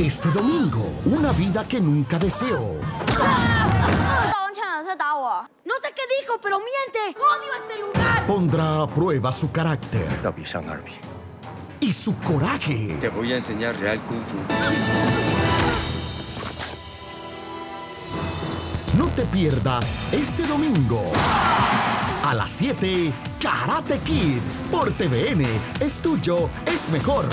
Este domingo, una vida que nunca deseó. No sé qué dijo, pero miente. Odio este lugar. Pondrá a prueba su carácter y su coraje. Te voy a enseñar real kung fu. No te pierdas este domingo a las 7 Karate Kid por TVN. Es tuyo, es mejor.